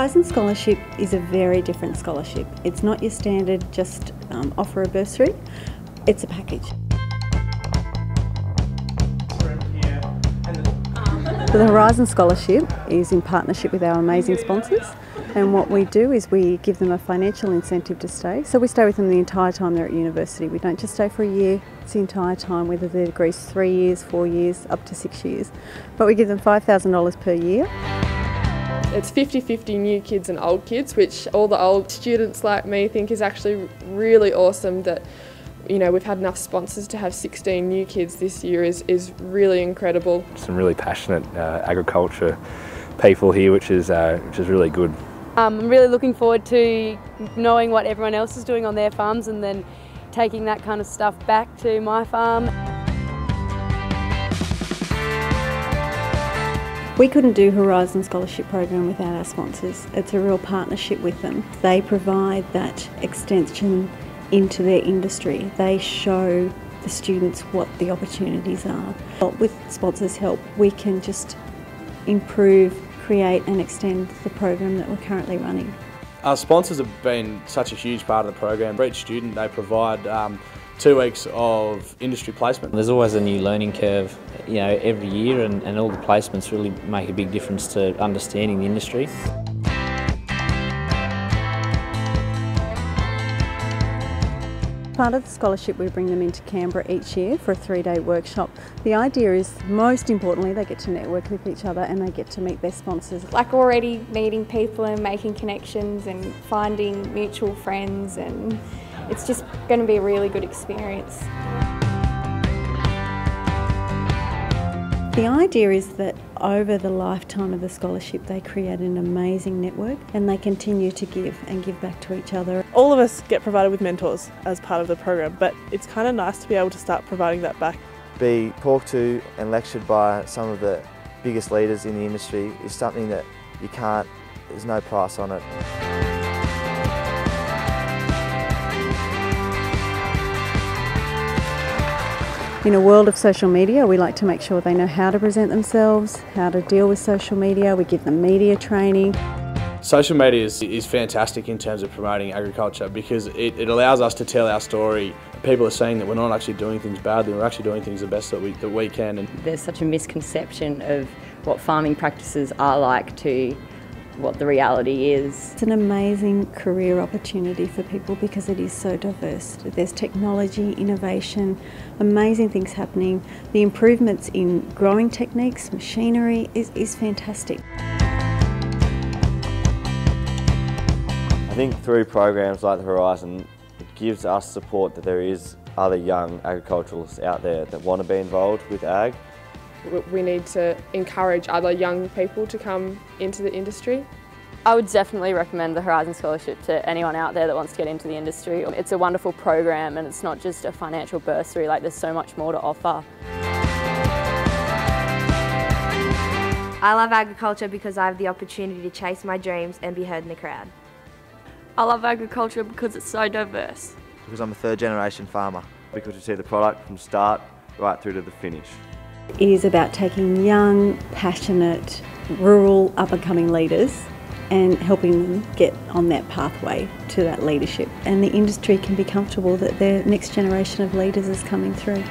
Horizon Scholarship is a very different scholarship. It's not your standard just um, offer a bursary, it's a package. The Horizon Scholarship is in partnership with our amazing sponsors and what we do is we give them a financial incentive to stay. So we stay with them the entire time they're at university. We don't just stay for a year, it's the entire time, whether their degree's three years, four years, up to six years. But we give them $5,000 per year. It's 50-50 new kids and old kids, which all the old students like me think is actually really awesome that you know, we've had enough sponsors to have 16 new kids this year is, is really incredible. Some really passionate uh, agriculture people here, which is, uh, which is really good. Um, I'm really looking forward to knowing what everyone else is doing on their farms and then taking that kind of stuff back to my farm. We couldn't do Horizon Scholarship Program without our sponsors. It's a real partnership with them. They provide that extension into their industry. They show the students what the opportunities are. With sponsors' help, we can just improve, create and extend the program that we're currently running. Our sponsors have been such a huge part of the program. For each student, they provide um, two weeks of industry placement. There's always a new learning curve, you know, every year, and, and all the placements really make a big difference to understanding the industry. Part of the scholarship we bring them into Canberra each year for a three-day workshop. The idea is, most importantly, they get to network with each other and they get to meet their sponsors. Like already meeting people and making connections and finding mutual friends and it's just going to be a really good experience. The idea is that over the lifetime of the scholarship they create an amazing network and they continue to give and give back to each other. All of us get provided with mentors as part of the program but it's kind of nice to be able to start providing that back. Be talked to and lectured by some of the biggest leaders in the industry is something that you can't, there's no price on it. In a world of social media, we like to make sure they know how to present themselves, how to deal with social media. We give them media training. Social media is, is fantastic in terms of promoting agriculture because it, it allows us to tell our story. People are saying that we're not actually doing things badly, we're actually doing things the best that we, that we can. And There's such a misconception of what farming practices are like to what the reality is. It's an amazing career opportunity for people because it is so diverse. There's technology, innovation, amazing things happening. The improvements in growing techniques, machinery is, is fantastic. I think through programs like the Horizon, it gives us support that there is other young agriculturalists out there that want to be involved with ag we need to encourage other young people to come into the industry. I would definitely recommend the Horizon Scholarship to anyone out there that wants to get into the industry. It's a wonderful program and it's not just a financial bursary, like there's so much more to offer. I love agriculture because I have the opportunity to chase my dreams and be heard in the crowd. I love agriculture because it's so diverse. Because I'm a third generation farmer. Because you see the product from start right through to the finish. Is about taking young, passionate, rural, up-and-coming leaders and helping them get on that pathway to that leadership. And the industry can be comfortable that their next generation of leaders is coming through.